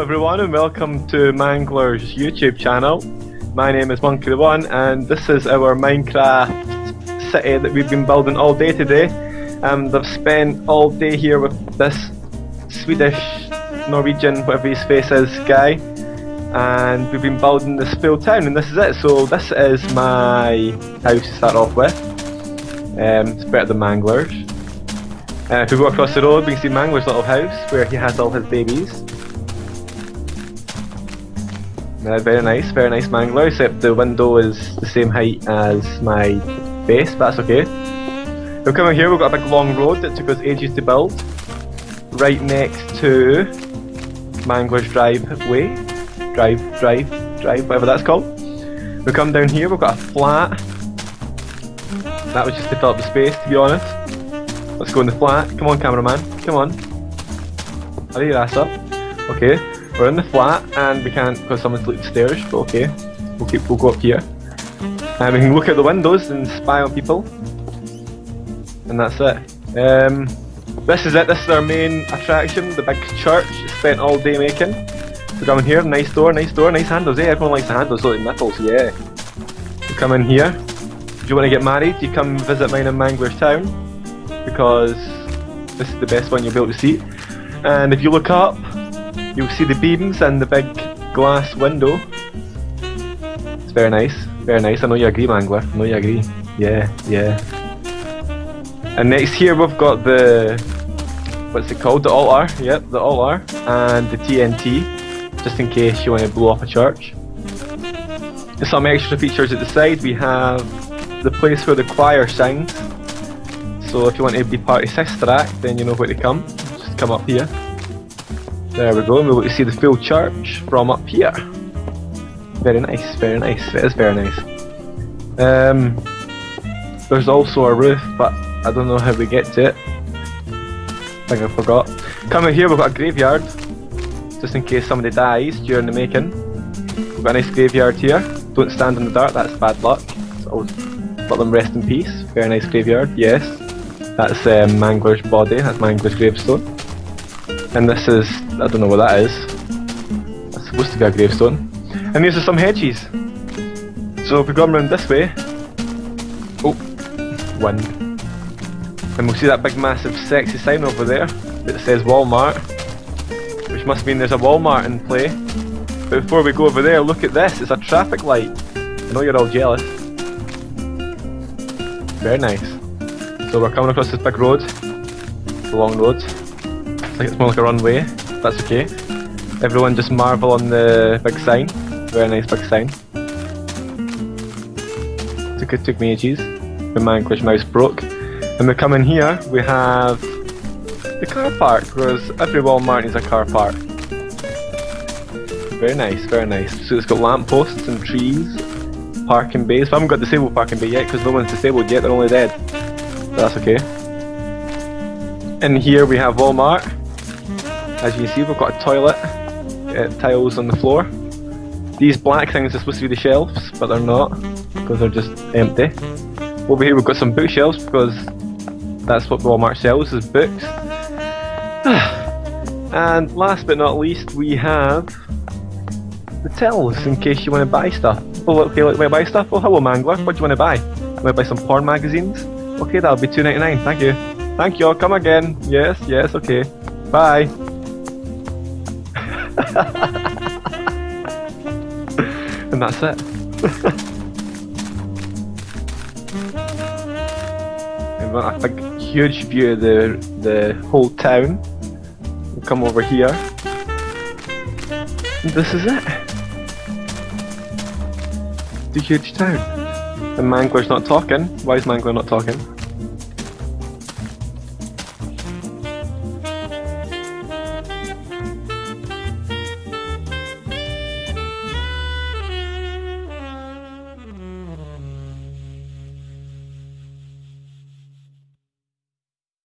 Hello everyone and welcome to Mangler's YouTube channel. My name is Munkeh the One and this is our Minecraft city that we've been building all day today. And I've spent all day here with this Swedish, Norwegian, whatever his face is, guy. And we've been building this full town and this is it. So this is my house to start off with. Um, it's better than Mangler's. Uh, if we go across the road we can see Mangler's little house where he has all his babies. Uh, very nice, very nice mangler, except the window is the same height as my base, but that's okay. We'll come in here, we've got a big long road that took us ages to build. Right next to Mangler's driveway. Drive, drive, drive, whatever that's called. We come down here, we've got a flat. That was just to fill up the space, to be honest. Let's go in the flat. Come on, cameraman. Come on. Hurry your ass up. Okay. We're in the flat and we can't because someone's leaked stairs, but okay. We'll keep we'll go up here. And we can look out the windows and spy on people. And that's it. Um, this is it, this is our main attraction, the big church spent all day making. We come in here, nice door, nice door, nice handles, Yeah, Everyone likes the handles, look like nipples, yeah. We come in here. Do you want to get married? You come visit mine in Mangler's town because this is the best one you'll be able to see. And if you look up, You'll see the beams and the big glass window. It's very nice, very nice. I know you agree, Mangler. I know you agree. Yeah, yeah. And next here we've got the what's it called? The altar. Yep, the altar and the TNT, just in case you want to blow up a church. Some extra features at the side. We have the place where the choir sings. So if you want to be part of Sister Act, then you know where to come. Just come up here. There we go, and we'll see the full church from up here. Very nice, very nice, it is very nice. Um, there's also a roof, but I don't know how we get to it. I think I forgot. Coming here, we've got a graveyard, just in case somebody dies during the making. We've got a nice graveyard here. Don't stand in the dark, that's bad luck. So let them rest in peace. Very nice graveyard, yes. That's um, Mangler's body, that's Mangler's gravestone. And this is, I don't know what that is. That's supposed to be a gravestone. And these are some hedges. So if we go around this way, oh, wind. And we'll see that big massive sexy sign over there that says Walmart. Which must mean there's a Walmart in play. But before we go over there, look at this, it's a traffic light. I know you're all jealous. Very nice. So we're coming across this big road. A long road like it's more like a runway. That's okay. Everyone just marvel on the big sign. Very nice big sign. Took it took me ages. The my English mouse broke. And we come in here, we have the car park, because every Walmart is a car park. Very nice, very nice. So it's got lampposts and trees, parking bays. I haven't got disabled parking bay yet because no one's disabled yet, they're only dead. But that's okay. And here we have Walmart. As you can see, we've got a toilet, uh, tiles on the floor. These black things are supposed to be the shelves, but they're not, because they're just empty. Over here we've got some bookshelves, because that's what Walmart sells, is books. and last but not least, we have the tills, in case you want to buy stuff. Oh, okay, like, want to buy stuff? Oh, hello Mangler, what do you want to buy? Want to buy some porn magazines? Okay, that'll be two ninety nine. thank you. Thank you, come again. Yes, yes, okay. Bye. and that's it. We've got a huge view of the the whole town. We'll come over here. And this is it. The huge town. And Mangler's not talking. Why is Mangler not talking?